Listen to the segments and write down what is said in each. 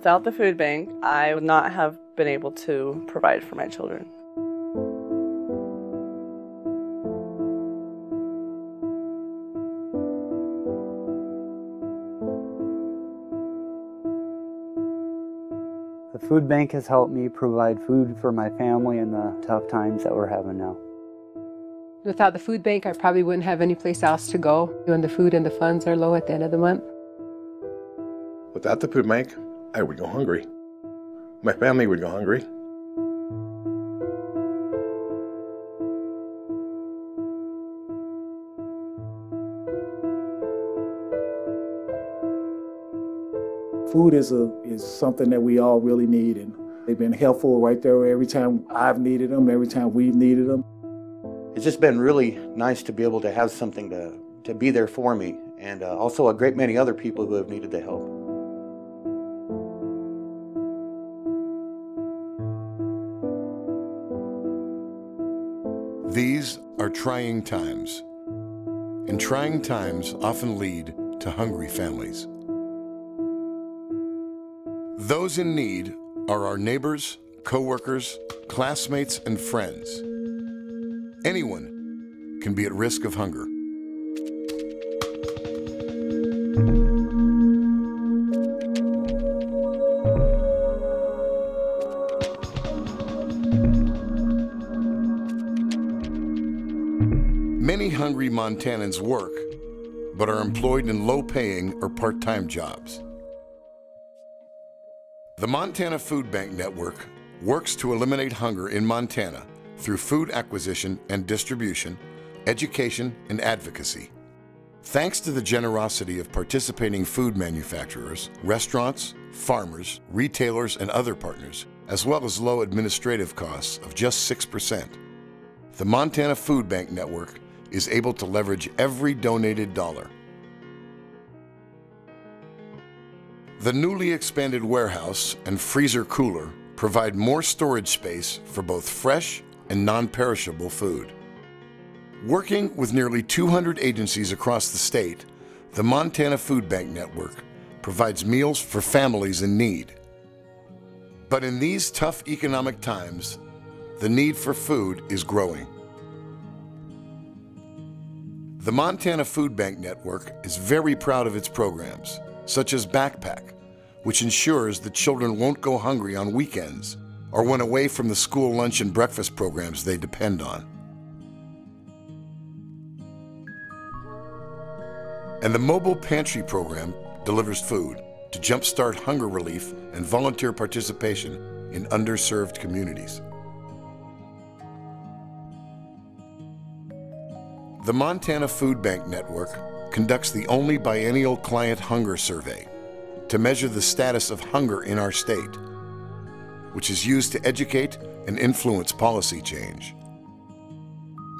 Without the food bank, I would not have been able to provide for my children. The food bank has helped me provide food for my family in the tough times that we're having now. Without the food bank, I probably wouldn't have any place else to go when the food and the funds are low at the end of the month. Without the food bank, I would go hungry. My family would go hungry. Food is a is something that we all really need, and they've been helpful right there every time I've needed them, every time we've needed them. It's just been really nice to be able to have something to, to be there for me, and uh, also a great many other people who have needed the help. These are trying times, and trying times often lead to hungry families. Those in need are our neighbors, coworkers, classmates, and friends. Anyone can be at risk of hunger. Many hungry Montanans work, but are employed in low-paying or part-time jobs. The Montana Food Bank Network works to eliminate hunger in Montana through food acquisition and distribution, education, and advocacy. Thanks to the generosity of participating food manufacturers, restaurants, farmers, retailers, and other partners, as well as low administrative costs of just 6%, the Montana Food Bank Network is able to leverage every donated dollar. The newly expanded warehouse and freezer cooler provide more storage space for both fresh and non-perishable food. Working with nearly 200 agencies across the state, the Montana Food Bank Network provides meals for families in need. But in these tough economic times, the need for food is growing. The Montana Food Bank Network is very proud of its programs, such as Backpack, which ensures that children won't go hungry on weekends or when away from the school lunch and breakfast programs they depend on. And the Mobile Pantry Program delivers food to jumpstart hunger relief and volunteer participation in underserved communities. The Montana Food Bank Network conducts the only biennial client hunger survey to measure the status of hunger in our state which is used to educate and influence policy change.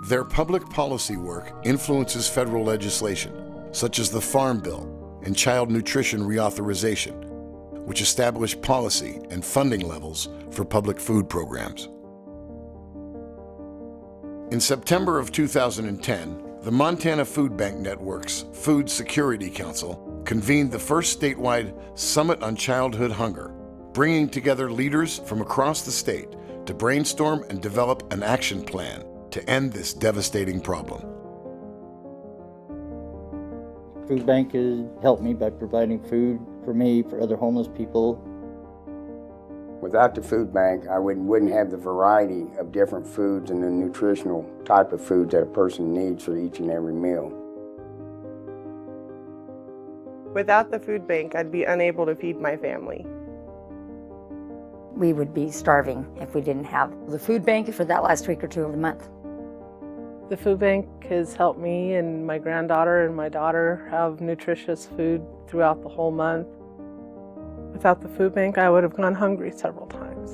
Their public policy work influences federal legislation, such as the Farm Bill and Child Nutrition Reauthorization, which establish policy and funding levels for public food programs. In September of 2010, the Montana Food Bank Network's Food Security Council convened the first statewide Summit on Childhood Hunger bringing together leaders from across the state to brainstorm and develop an action plan to end this devastating problem. Food Bank has helped me by providing food for me, for other homeless people. Without the food bank, I wouldn't, wouldn't have the variety of different foods and the nutritional type of food that a person needs for each and every meal. Without the food bank, I'd be unable to feed my family we would be starving if we didn't have the food bank for that last week or two of the month. The food bank has helped me and my granddaughter and my daughter have nutritious food throughout the whole month. Without the food bank, I would have gone hungry several times.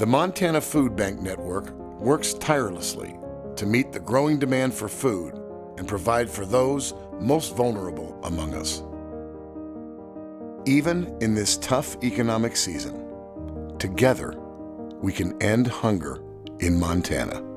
The Montana Food Bank Network works tirelessly to meet the growing demand for food and provide for those most vulnerable among us. Even in this tough economic season, together we can end hunger in Montana.